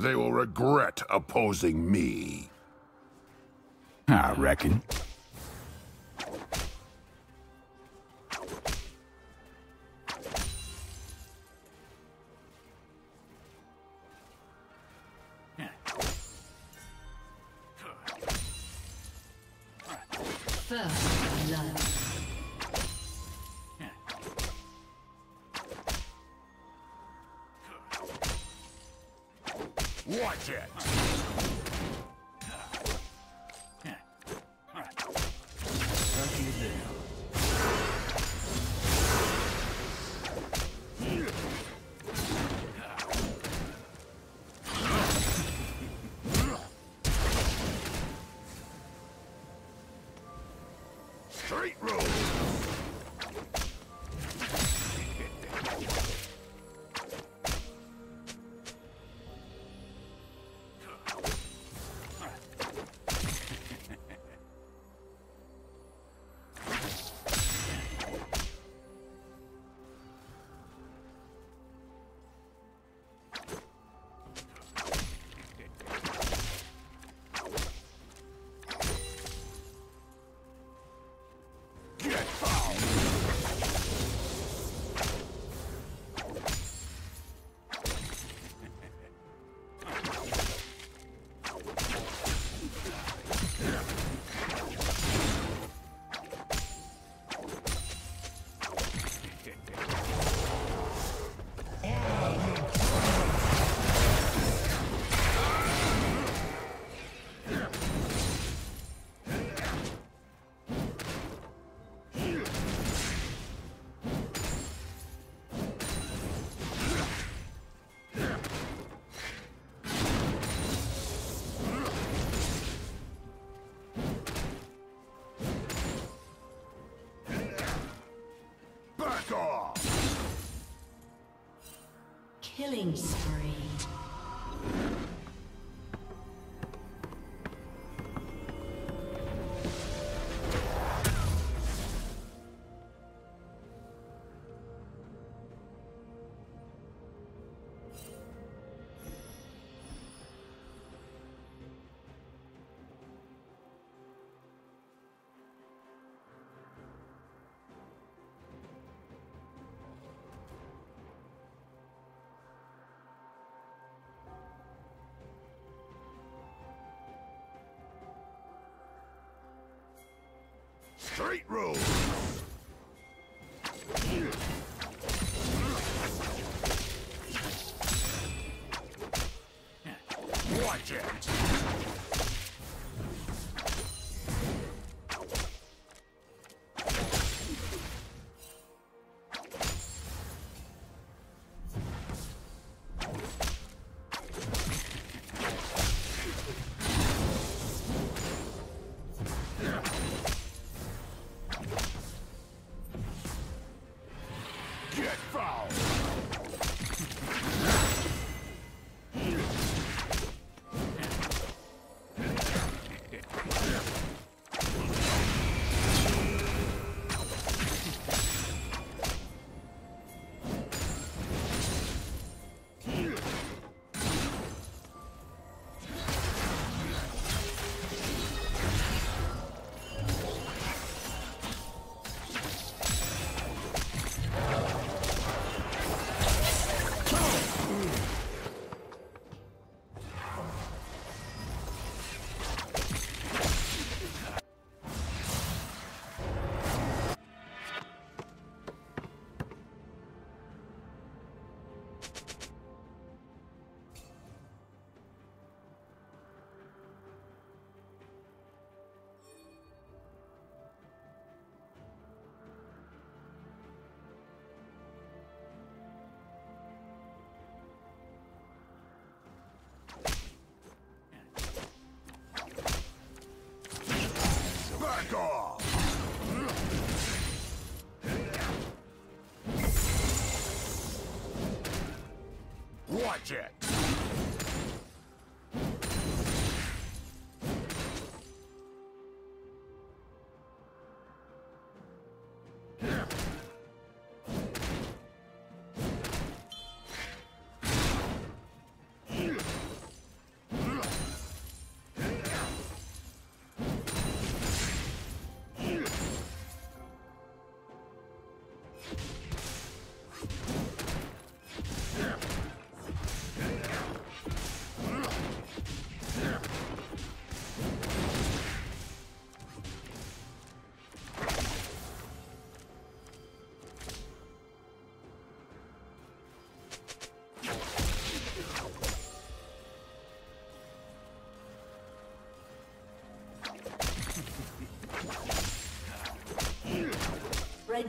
They will regret opposing me. I reckon. Killing spree. Straight road! Watch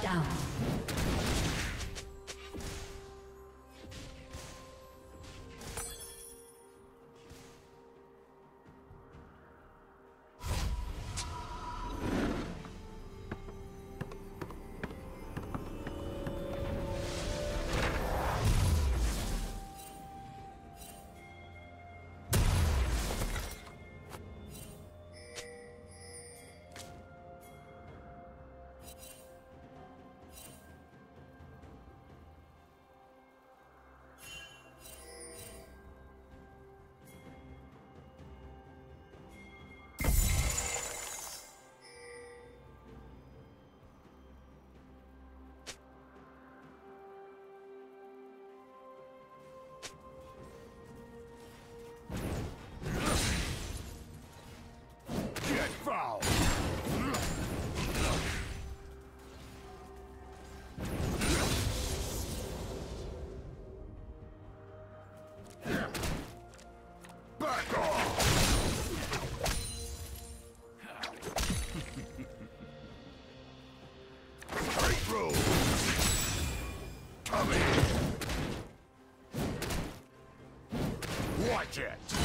Shut down. it!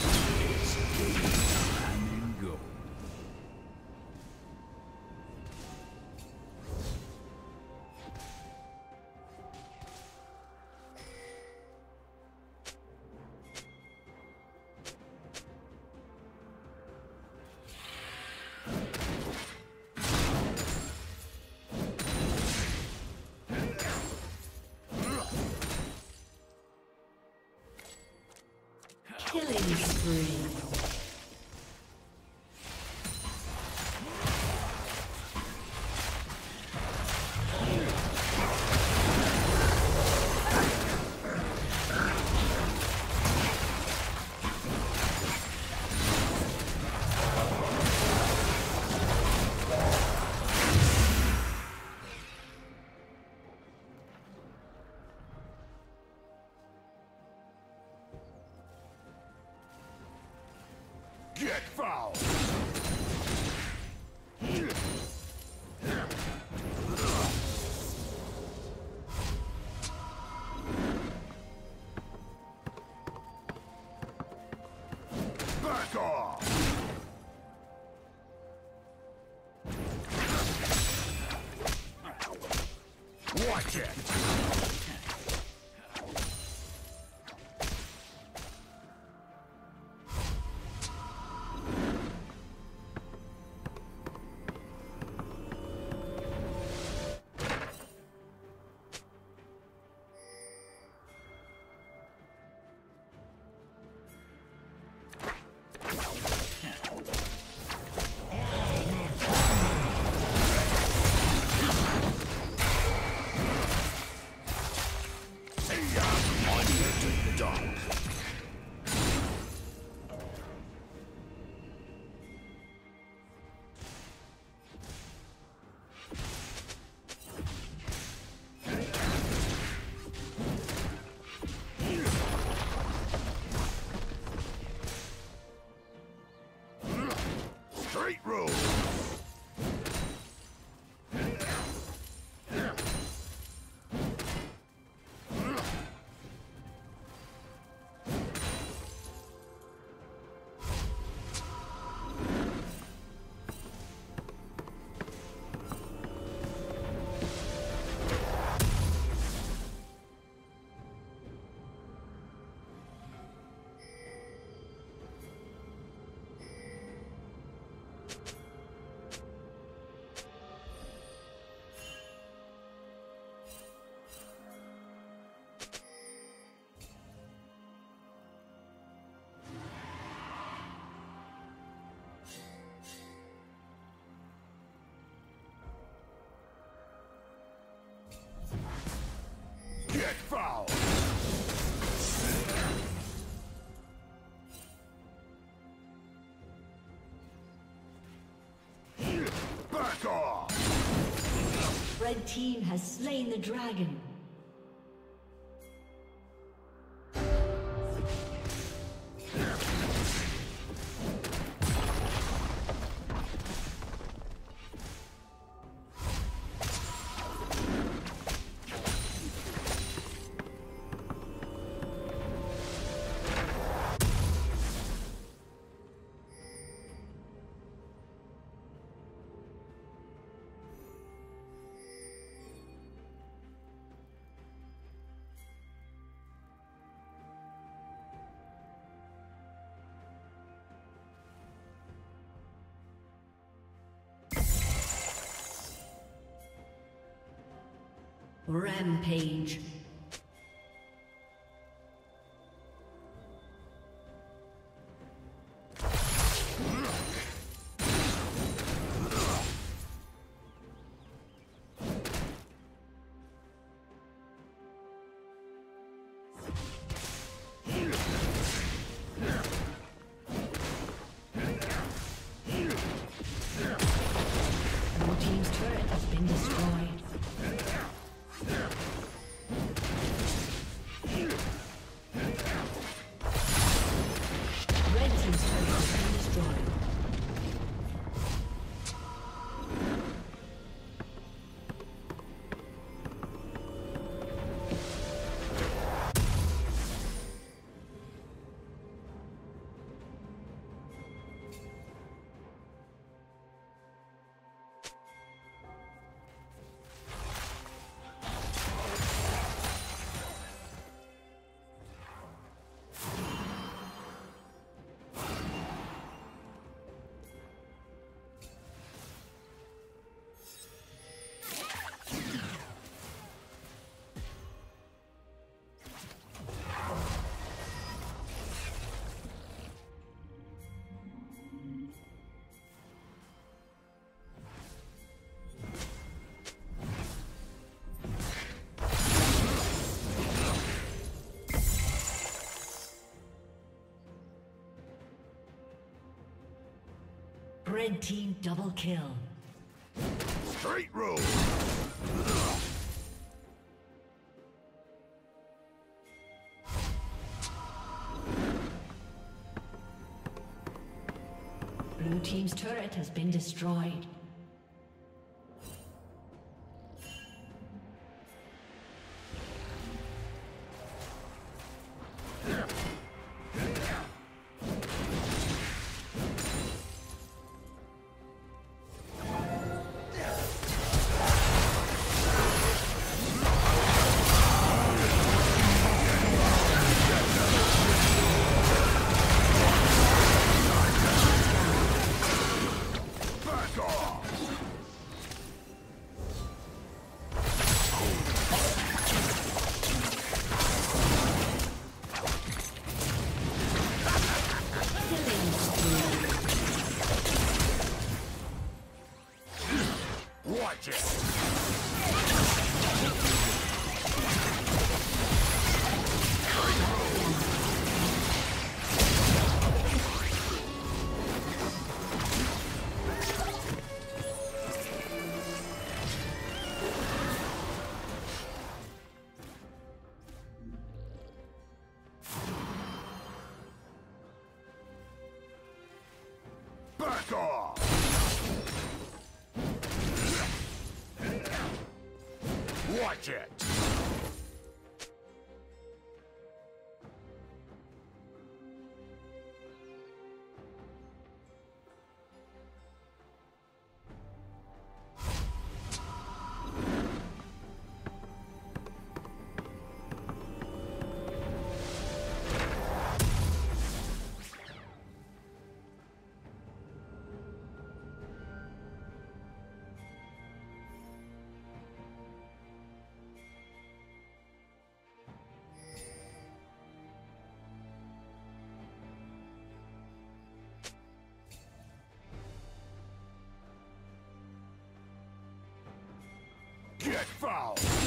Three. Foul! Back off! Red team has slain the dragon. Rampage. Red team double kill. Straight road! Blue team's turret has been destroyed. It! Get foul!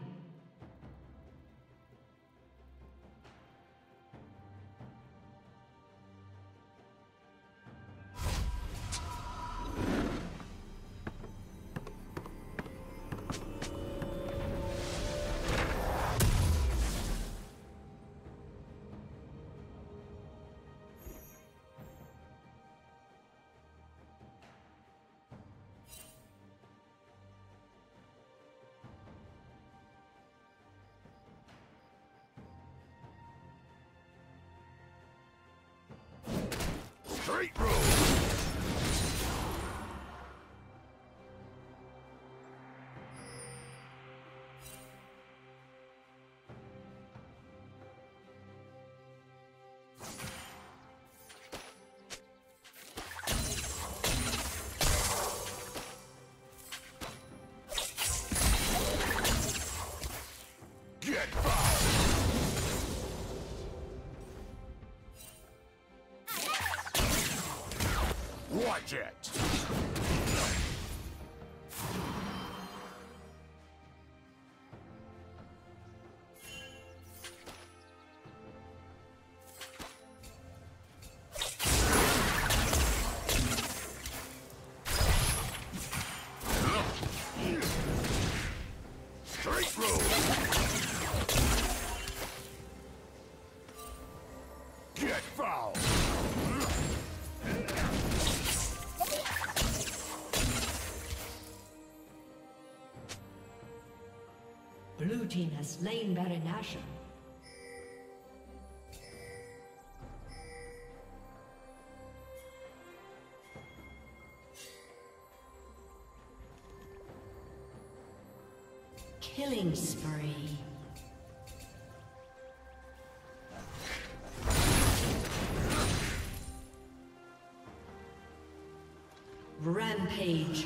Straight road. It! Straight road! Nashor. Killing spree. Rampage.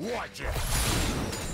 Watch it!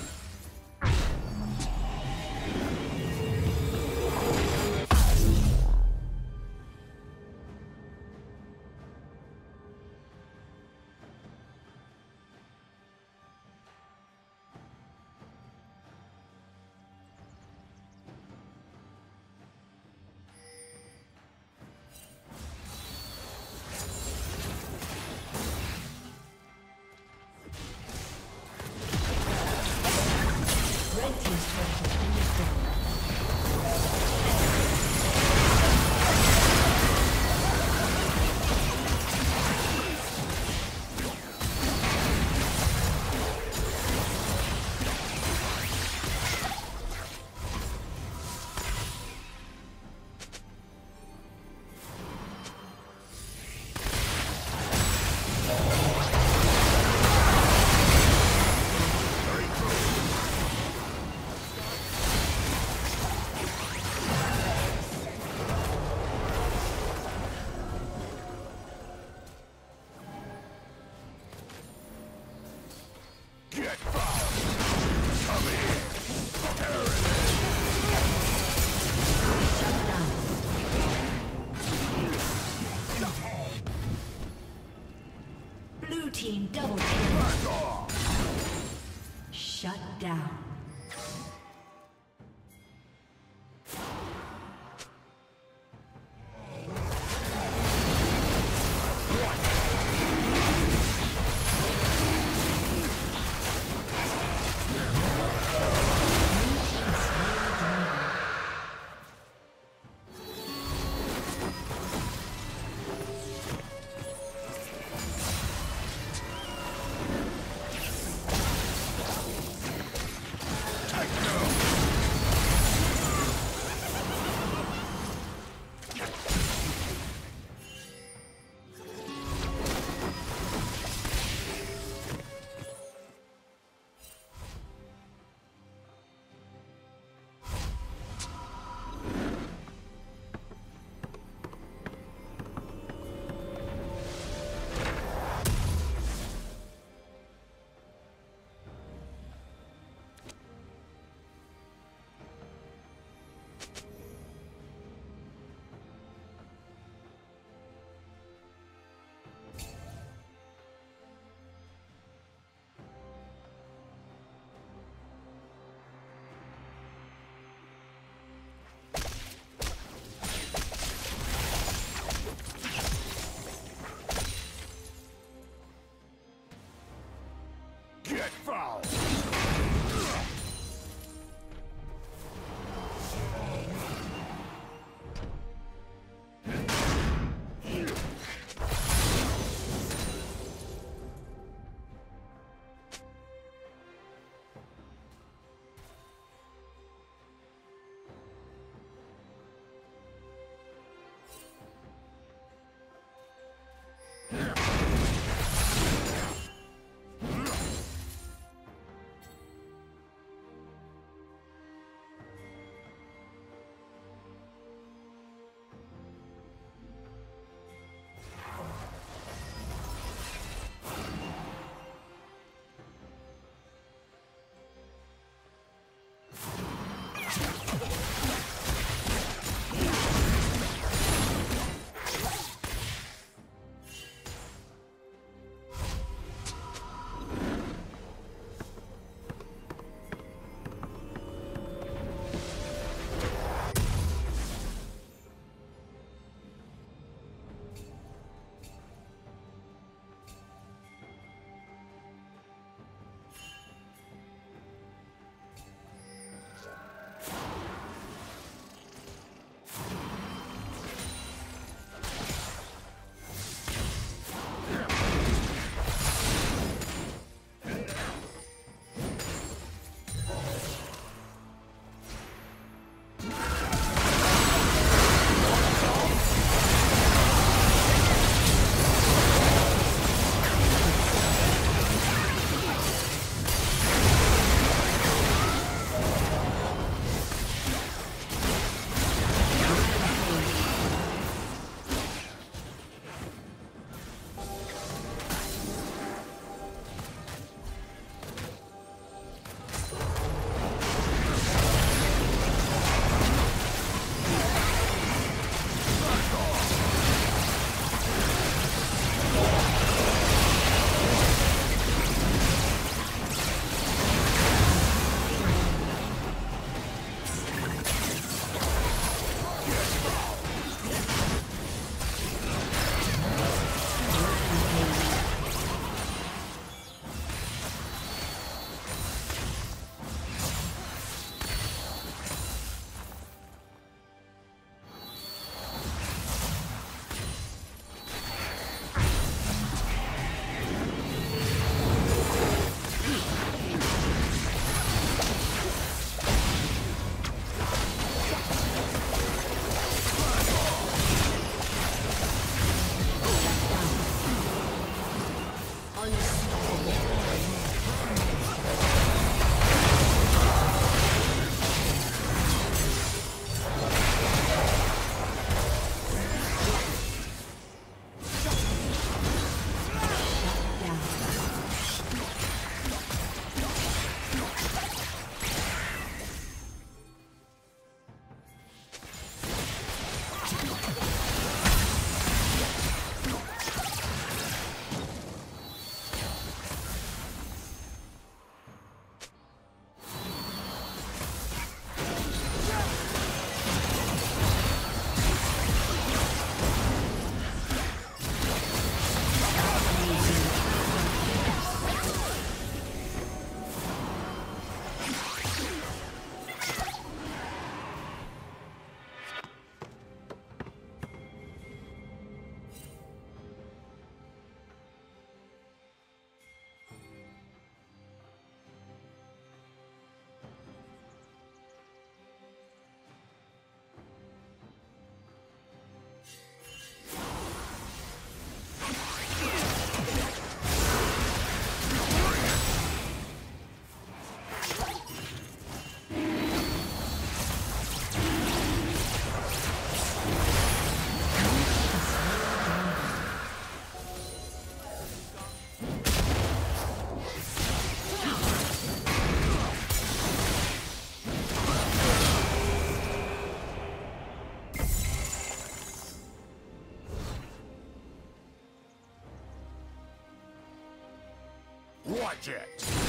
Watch